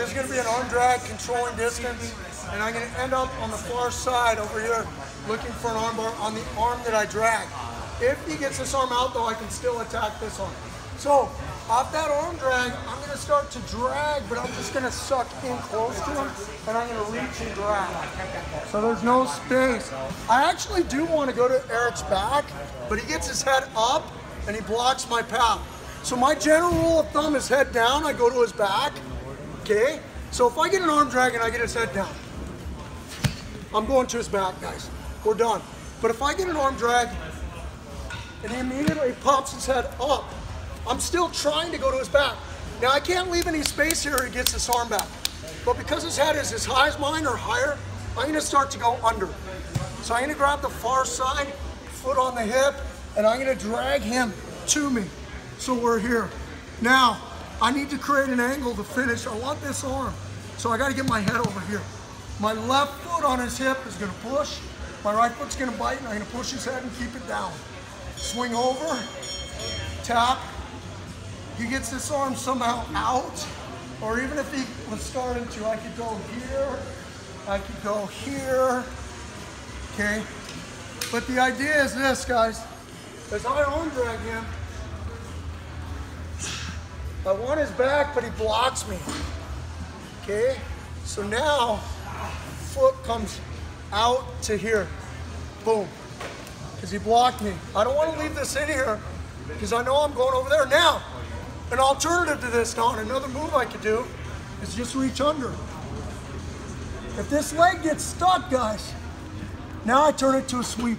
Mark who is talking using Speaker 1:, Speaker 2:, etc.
Speaker 1: This is going to be an arm drag controlling distance, and I'm going to end up on the far side over here looking for an arm bar on the arm that I drag. If he gets this arm out though, I can still attack this arm. So off that arm drag, I'm going to start to drag, but I'm just going to suck in close to him, and I'm going to reach and drag. So there's no space. I actually do want to go to Eric's back, but he gets his head up, and he blocks my path. So my general rule of thumb is head down, I go to his back, okay? So if I get an arm drag and I get his head down, I'm going to his back, guys. We're done. But if I get an arm drag and he immediately pops his head up, I'm still trying to go to his back. Now I can't leave any space here he gets his arm back. But because his head is as high as mine or higher, I'm gonna start to go under. So I'm gonna grab the far side, foot on the hip, and I'm gonna drag him to me. So we're here. Now, I need to create an angle to finish. I want this arm. So I gotta get my head over here. My left foot on his hip is gonna push. My right foot's gonna bite and I'm gonna push his head and keep it down. Swing over, tap. He gets this arm somehow out, or even if he was starting to, I could go here, I could go here, okay? But the idea is this, guys. As I arm drag him, I want his back, but he blocks me. Okay? So now, foot comes out to here. Boom. Because he blocked me. I don't want to leave this in here because I know I'm going over there. Now, an alternative to this, Don, another move I could do is just reach under. If this leg gets stuck, guys, now I turn it to a sweep.